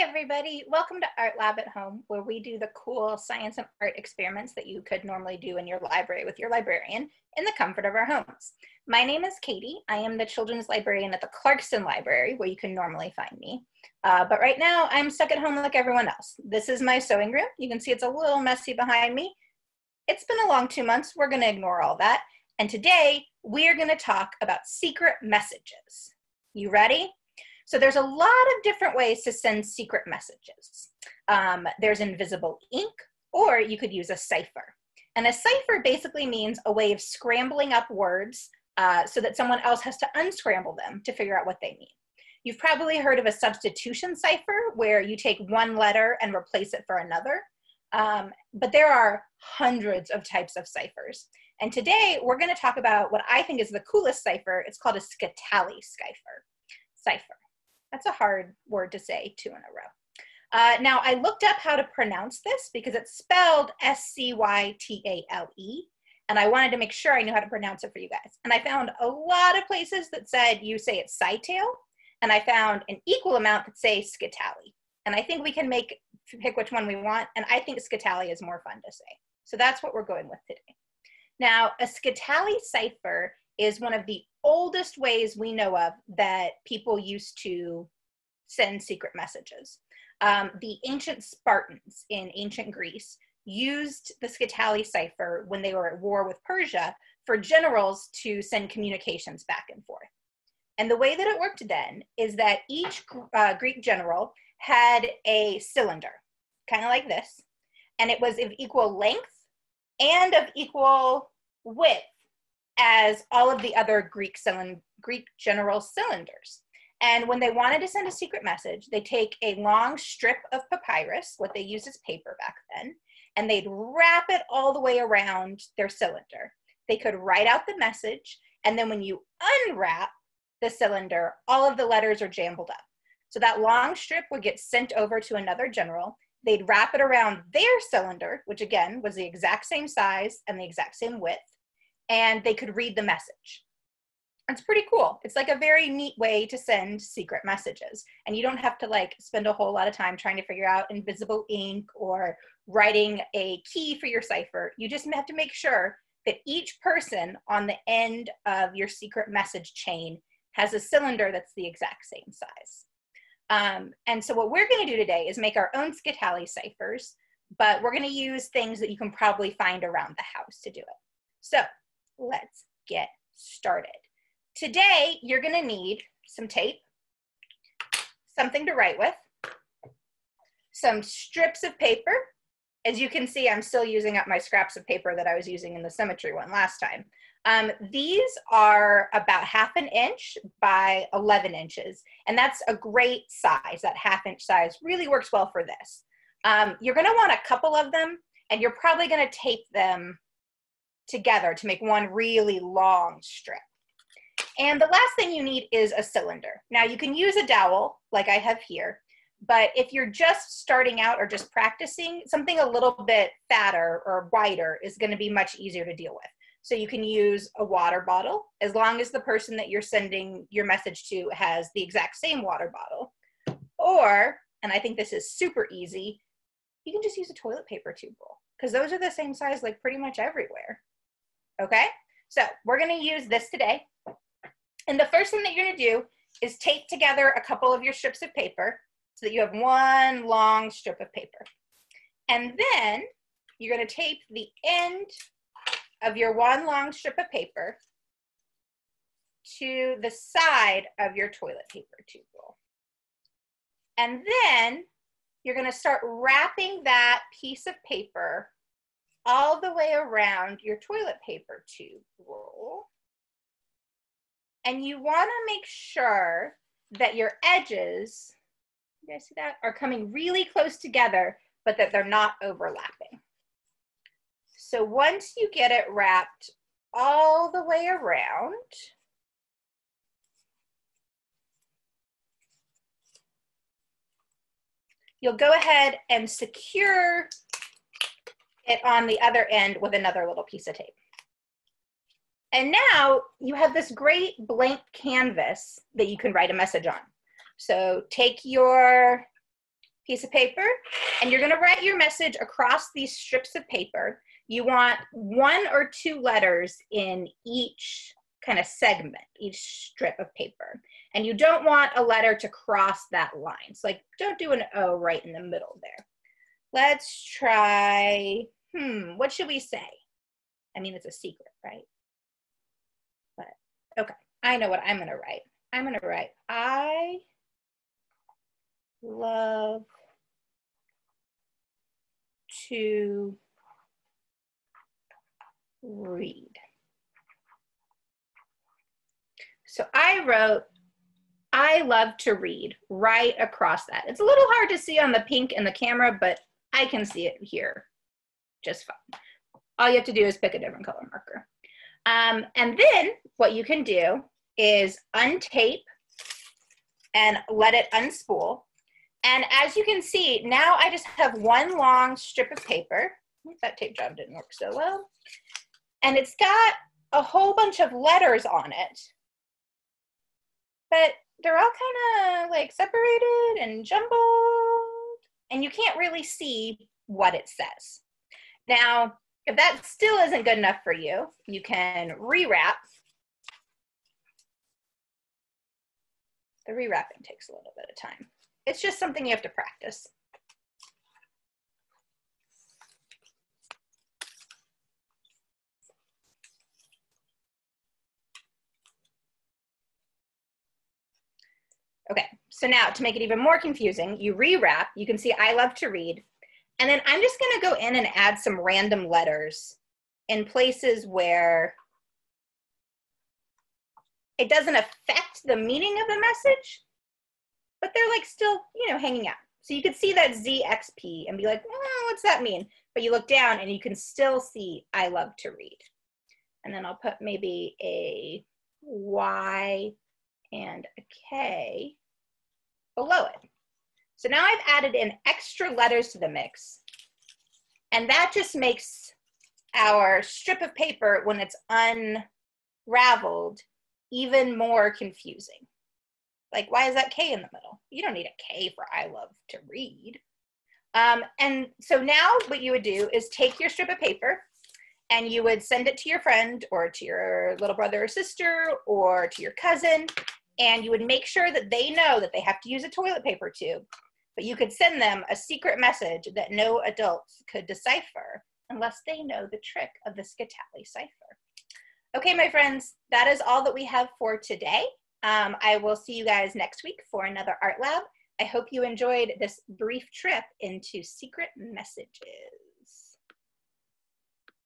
Hey everybody, welcome to Art Lab at Home, where we do the cool science and art experiments that you could normally do in your library with your librarian in the comfort of our homes. My name is Kady. I am the children's librarian at the Clarkston Library, where you can normally find me. Uh, but right now, I'm stuck at home like everyone else. This is my sewing room. You can see it's a little messy behind me. It's been a long two months. We're going to ignore all that. And today, we are going to talk about secret messages. You ready? So there's a lot of different ways to send secret messages. Um, there's invisible ink, or you could use a cipher. And a cipher basically means a way of scrambling up words uh, so that someone else has to unscramble them to figure out what they mean. You've probably heard of a substitution cipher where you take one letter and replace it for another. Um, but there are hundreds of types of ciphers. And today we're going to talk about what I think is the coolest cipher. It's called a Scytale cipher. Cipher. That's a hard word to say two in a row. Uh, now, I looked up how to pronounce this because it's spelled S C Y T A L E, and I wanted to make sure I knew how to pronounce it for you guys. And I found a lot of places that said you say it's Cytail, and I found an equal amount that say Scatali. And I think we can make pick which one we want, and I think Scatali is more fun to say. So that's what we're going with today. Now, a Scytale cipher is one of the oldest ways we know of that people used to send secret messages. Um, the ancient Spartans in ancient Greece used the Scytale cipher when they were at war with Persia for generals to send communications back and forth. And the way that it worked then is that each uh, Greek general had a cylinder, kind of like this, and it was of equal length and of equal width as all of the other Greek, cylind- Greek general cylinders. And when they wanted to send a secret message, they take a long strip of papyrus, what they used as paper back then, and they'd wrap it all the way around their cylinder. They could write out the message, and then when you unwrap the cylinder, all of the letters are jumbled up. So that long strip would get sent over to another general. They'd wrap it around their cylinder, which again was the exact same size and the exact same width and they could read the message. It's pretty cool. It's like a very neat way to send secret messages. And you don't have to like spend a whole lot of time trying to figure out invisible ink or writing a key for your cipher. You just have to make sure that each person on the end of your secret message chain has a cylinder that's the exact same size. Um, and so what we're going to do today is make our own Scytale ciphers, but we're going to use things that you can probably find around the house to do it. So let's get started. Today, you're gonna need some tape, something to write with, some strips of paper. As you can see, I'm still using up my scraps of paper that I was using in the symmetry one last time. Um, these are about half an inch by 11 inches, and that's a great size. That half inch size really works well for this. Um, you're gonna want a couple of them, and you're probably gonna tape them together to make one really long strip. And the last thing you need is a cylinder. Now you can use a dowel like I have here, but if you're just starting out or just practicing, something a little bit fatter or wider is gonna be much easier to deal with. So you can use a water bottle as long as the person that you're sending your message to has the exact same water bottle. Or, and I think this is super easy, you can just use a toilet paper tube roll because those are the same size like pretty much everywhere. Okay, so we're gonna use this today. And the first thing that you're gonna do is tape together a couple of your strips of paper so that you have one long strip of paper. And then you're gonna tape the end of your one long strip of paper to the side of your toilet paper tube. And then you're gonna start wrapping that piece of paper all the way around your toilet paper tube roll. And you want to make sure that your edges, you guys see that, are coming really close together, but that they're not overlapping. So once you get it wrapped all the way around, you'll go ahead and secure it on the other end with another little piece of tape. And now you have this great blank canvas that you can write a message on. So take your piece of paper and you're going to write your message across these strips of paper. You want one or two letters in each kind of segment, each strip of paper. And you don't want a letter to cross that line. So like don't do an O right in the middle there. Let's try, hmm, what should we say? I mean, it's a secret, right? But okay, I know what I'm gonna write. I'm gonna write, I love to read. So I wrote, I love to read right across that. It's a little hard to see on the pink in the camera, but I can see it here just fine. All you have to do is pick a different color marker. Um, and then what you can do is untape and let it unspool. And as you can see, now I just have one long strip of paper. That tape job didn't work so well. And it's got a whole bunch of letters on it. But they're all kind of like separated and jumbled. And you can't really see what it says. Now, if that still isn't good enough for you, you can rewrap. The rewrapping takes a little bit of time. It's just something you have to practice. Okay, so now to make it even more confusing, you rewrap, you can see I love to read, and then I'm just gonna go in and add some random letters in places where it doesn't affect the meaning of the message, but they're like still, you know, hanging out. So you could see that ZXP and be like, what's that mean? But you look down and you can still see I love to read. And then I'll put maybe a Y and a K below it. So now I've added in extra letters to the mix. And that just makes our strip of paper, when it's unraveled, even more confusing. Like, why is that K in the middle? You don't need a K for I love to read. Um, and so now what you would do is take your strip of paper and you would send it to your friend or to your little brother or sister or to your cousin and you would make sure that they know that they have to use a toilet paper tube but you could send them a secret message that no adults could decipher unless they know the trick of the Scytale cipher. Okay, my friends, that is all that we have for today. Um, I will see you guys next week for another art lab. I hope you enjoyed this brief trip into secret messages.